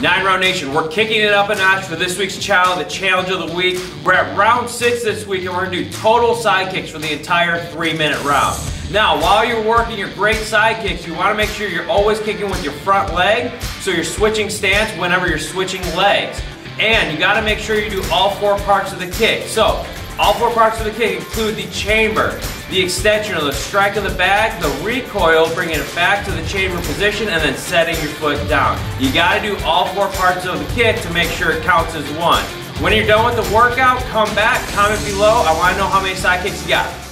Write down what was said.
Nine Round Nation, we're kicking it up a notch for this week's challenge, the challenge of the week. We're at round six this week and we're gonna do total side kicks for the entire three minute round. Now, while you're working your great side kicks, you wanna make sure you're always kicking with your front leg, so you're switching stance whenever you're switching legs. And you gotta make sure you do all four parts of the kick. So, all four parts of the kick include the chamber, the extension or the strike of the bag, the recoil, bringing it back to the chamber position, and then setting your foot down. You gotta do all four parts of the kick to make sure it counts as one. When you're done with the workout, come back, comment below. I wanna know how many side kicks you got.